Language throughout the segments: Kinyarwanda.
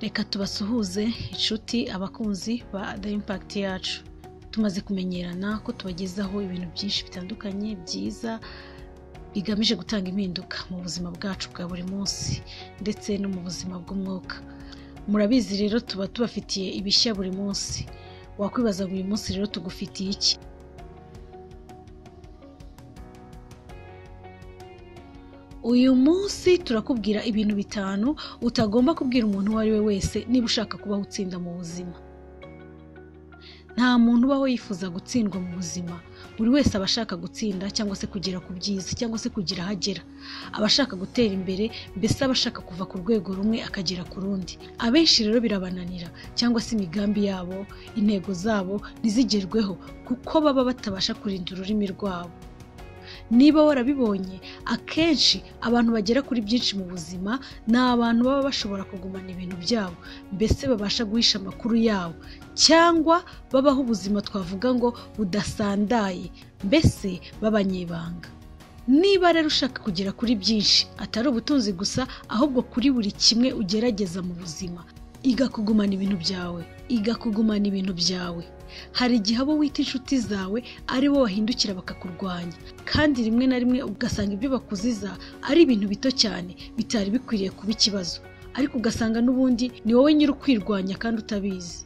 reka tubasuhuze inshuti abakunzi ba the impact yacu. Tumaze kumenyerana ko tubagezaho ibintu byinshi bitandukanye byiza bigamije gutanga impinduka mu buzima bwacu bwa buri munsi ndetse no mu buzima bw'umwuka. Murabizi rero tuba tubafitiye ibishya buri munsi. Wakwibaza uyu munsi rero tugufitiye iki? Uyu munsi turakubwira ibintu bitanu utagomba kubwira umuntu uwo ari we wese niba ushaka kubaho utsinda mu buzima. Nta muntu ubaho yifuza gutsindwa mu buzima. Buri wese aba ashaka gutsinda cyangwa se kugera ku byiza cyangwa se kugira aho agera. Aba ashaka gutera imbere mbese aba ashaka kuva ku rwego rumwe akagera ku rundi. Abenshi rero birabananira cyangwa se imigambi yabo intego zabo ntizigerweho kuko baba batabasha kurinda ururimi rwabo. Niba warabibonye akenshi abantu bagera kuri byinshi mu buzima ni abantu baba bashobora kugumana ibintu byabo mbese babasha guhisha amakuru yabo cyangwa babaho ubuzima twavuga ngo budasandaye mbese b'abanyebanga. Niba rero ushaka kugera kuri byinshi atari ubutunzi gusa ahubwo kuri buri kimwe ugerageza mu buzima iga kugumana ibintu byawe iga kugumana ibintu byawe. Hari igihe abo wita inshuti zawe ari bo bahindukira bakakurwanya. Kandi rimwe na rimwe ugasanga ibyo bakuziza ari ibintu bito cyane bitari bikwiriye kuba ikibazo. Ariko ugasanga n'ubundi ni wowe nyiri ukwirwanya kandi utabizi.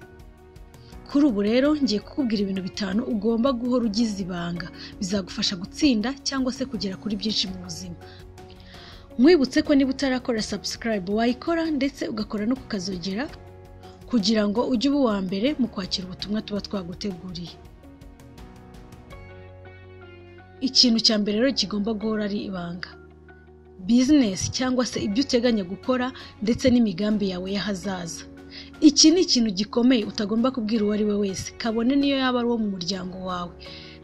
Kuri ubu rero ngiye kukubwira ibintu bitanu ugomba guhora ugize ibanga. Bizagufasha gutsinda cyangwa se kugera kuri byinshi mu buzima. Mwibutse ko niba utarakora subscribe wayikora ndetse ugakora no kukazogera kugira ngo ujye uba uwa mbere mu kwakira ubutumwa tuba twaguteguriye. Ikintu cya mbere rero kigomba guhora ari ibanga. Bizinesi cyangwa se ibyo uteganya gukora ndetse n'imigambi yawe y'ahazaza. Iki ni ikintu gikomeye utagomba kubwira uwo ari we wese. Kabone niyo yaba ari uwo mu muryango wawe.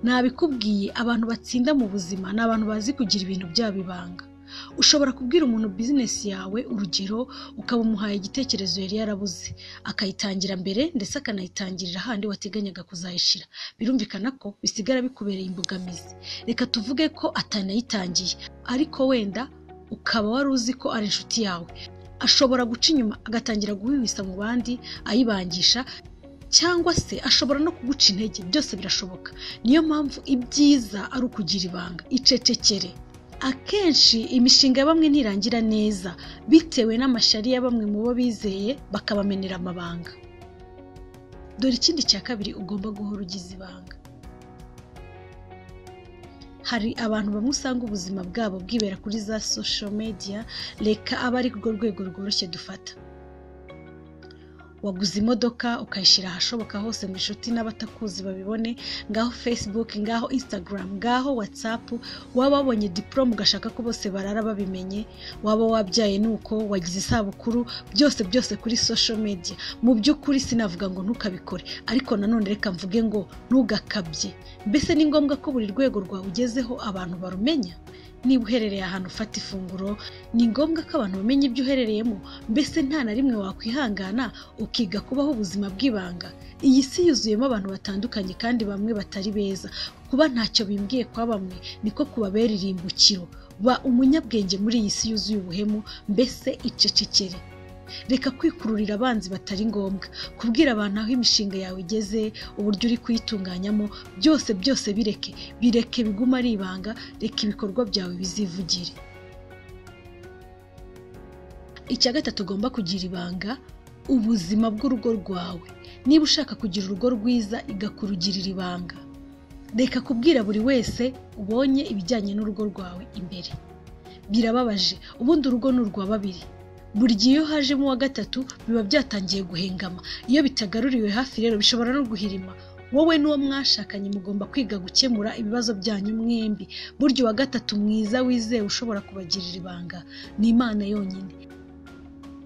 Nabikubwiye abantu batsinda mu buzima ni abantu bazi kugira ibintu byabo ibanga. Ushobora kubwira umuntu bizinesi yawe urugero ukaba umuhaye igitekerezo yari yarabuze. Akayitangira mbere ndetse akanayitangirira ahandi wateganyaga kuzayishyira. Birumvikana ko bisigara bikubereye imbogamizi. Reka tuvuge ko atanayitangiye. Ariko wenda ukaba wari uzi ko ari inshuti yawe. Ashobora guca inyuma agatangira guhwihwisa mu bandi ayibangisha cyangwa se ashobora no kuguca intege. Byose birashoboka. Niyo mpamvu ibyiza ari ukugira ibanga. Icecekere. Akenshi imishinga ya bamwe ntirangira neza bitewe n'amashyari ya bamwe mu bo bizeye bakabamenera amabanga. Dore ikindi cya kabiri ugomba guhora ugize ibanga. Hari abantu bamwe usanga ubuzima bwabo bwibera kuri za social media reka aba ari rwo rwego rworoshye dufata. Waguze imodoka ukayishyira ahashoboka hose mu inshuti n'abatakuzi babibone ngaho facebook ngaho instagram ngaho whatsapp waba wabonye diporome ugashaka ko bose barara babimenye waba wabyaye nuko wagize isabukuru byose byose kuri social media. Mu by'ukuri sinavuga ngo ntukabikore ariko nanone reka mvuge ngo ntugakabye. Mbese ni ngombwa ko buri rwego rwawe ugezeho abantu barumenya? Niba uherereye ahantu ufata ifunguro ni ngombwa ko abantu bamenya ibyo uherereyemo mbese nta na rimwe wakwihangana ukiga kubaho ubuzima bw'ibanga. Iyi si yuzuyemo abantu batandukanye kandi bamwe batari beza. Kuba ntacyo bimbwiye kwa bamwe niko kubabera irimbukiro ba umunyabwenge muri iyi si yuzuye ubuhemu mbese icecekere. Reka kwikururira abanzi batari ngombwa. Kubwira abantu aho imishinga yawe igeze uburyo uri kuyitunganyamo byose byose bireke. Bireke biguma ari ibanga reka ibikorwa byawe bizivugire. Icya gatatu ugomba kugira ibanga ubuzima bw'urugo rwawe. Niba ushaka kugira urugo rwiza igakurugirira ibanga. Reka kubwira buri wese ubonye ibijyanye n'urugo rwawe imbere. Birababaje. Ubundi urugo ni urwa babiri. Buri gihe iyo hajemo uwa gatatu biba byatangiye guhengama. Iyo bitagaruriwe hafi rero bishobora no guhirima. Wowe n'uwo mwashakanye mugomba kwiga gukemura ibibazo byanyu mwembi. Burya uwa gatatu mwiza wizewe ushobora kubagirira ibanga. Ni imana yonyine.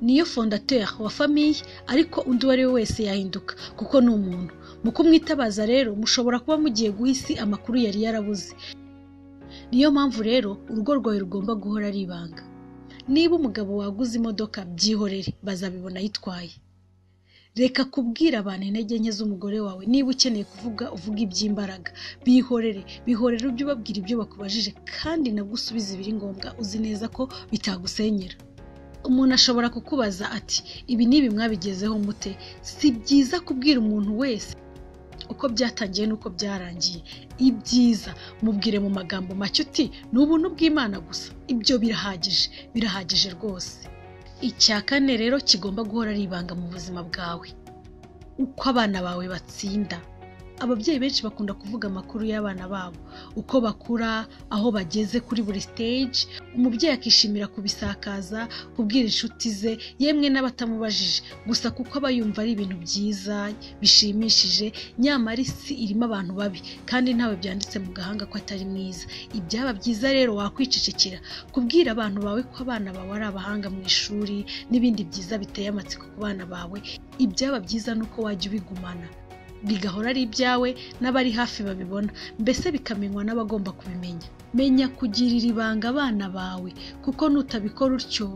Niyo fondateur wa famiye ariko undi uwo ari we wese yahinduka kuko ni umuntu. Mu kumwitabaza rero mushobora kuba mugiye guha isi amakuru yari yarabuze. Niyo mpamvu rero urugo rwawe rugomba guhora ari ibanga. Niba umugabo waguze imodoka byihorere. Bazabibona ayitwaye. Reka kubwira abantu intege nke z'umugore wawe. Niba ukeneye kuvuga uvuga iby'imbaraga. Bihorere. Bihorere ujye ubabwira ibyo bakubajije kandi nabwo usubize ibiri ngombwa. Uzi neza ko bitagusenyera. Umuntu ashobora kukubaza ati ibi n'ibi mwabigezeho mute? Si byiza kubwira umuntu wese. Uko byatangiye n'uko byarangiye. Ibyiza mubwire mu magambo make uti ni ubuntu bw'imana gusa. Ibyo birahagije birahagije rwose. Icya kane rero kigomba guhora ari ibanga mu buzima bwawe. Uko abana bawe batsinda. Ababyeyi benshi bakunda kuvuga amakuru y'abana babo. Uko bakura aho bageze kuri buri stage umubyeyi akishimira kubisakaza kubwira inshuti ze yemwe n'abatamubajije. Gusa kuko aba yumva ari ibintu byiza bishimishije nyamara isi irimo abantu babi kandi ntawe byanditse mu gahanga ko atari mwiza. Ibyaba byiza rero wakwicecekera kubwira abantu bawe ko abana bawe ari abahanga mu ishuri n'ibindi byiza biteye amatsiko ku bana bawe. Ibyaba byiza ni uko wajya ubigumana. Bigahora ari ibyawe n'abari hafi babibona. Mbese bikamenywa n'abagomba kubimenya. Menya kugirira ibanga abana bawe kuko nutabikora utyo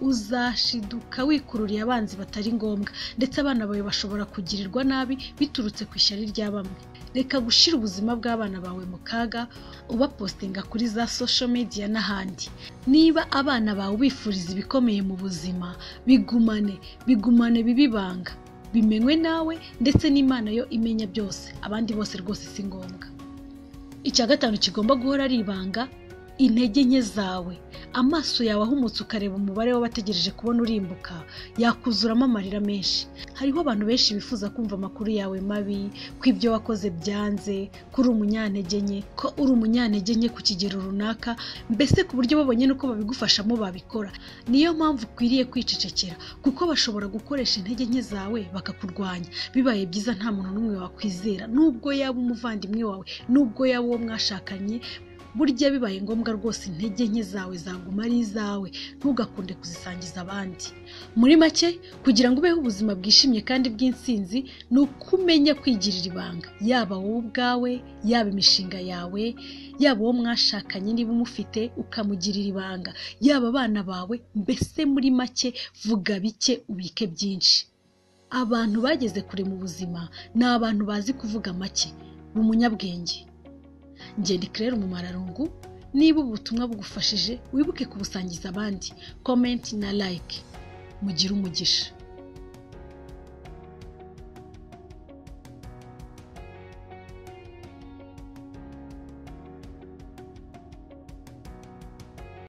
uzashiduka wikururiye abanzi batari ngombwa. Ndetse abana bawe bashobora kugirirwa nabi biturutse ku ishyari rya bamwe reka gushyira ubuzima bw'abana bawe mu kaga ubapostinga kuri za social media n'ahandi. Niba abana bawe bifuriza ibikomeye mu buzima bigumane bigumane bibibanga. Bimenywe nawe ndetse n'imana yo imenya byose. Abandi bose rwose si ngombwa. Icya gatanu kigomba guhora ari ibanga intege nke zawe. Amaso yawe ahumutse ukareba umubare w'abategereje kubona urimbuka yakuzuramo amarira menshi. Hariho abantu benshi bifuza kumva amakuru yawe mabi ko ibyo wakoze byanze ko uri umunyantege nke ko uri umunyantege nke ku kigero runaka mbese ku buryo babonye n'uko babigufashamo babikora. Niyo mpamvu ukwiriye kwicecekera kuko bashobora gukoresha intege nke zawe bakakurwanya. Bibaye byiza nta muntu n'umwe wakwizera. Nubwo yaba umuvandimwe wawe nubwo yaba uwo mwashakanye burya bibaye ngombwa rwose intege nke zawe zaguma ari izawe. Ntugakunde kuzisangiza abandi. Muri make kugira ngo ubeho ubuzima bwishimye kandi bw'insinzi ni uko umenya kwigirira ibanga. Yaba wowe ubwawe yaba imishinga yawe yaba uwo mwashakanye niba umufite ukamugirira ibanga. Yaba abana bawe mbese muri make vuga bike ubike byinshi. Abantu bageze kure mu buzima ni abantu bazi kuvuga make. Ni umunyabwenge ngenda ikirere umumararungu niba ubutumwa bugufashije wibuke kubusangiza abandi. Komenti na like. Mugire umugisha.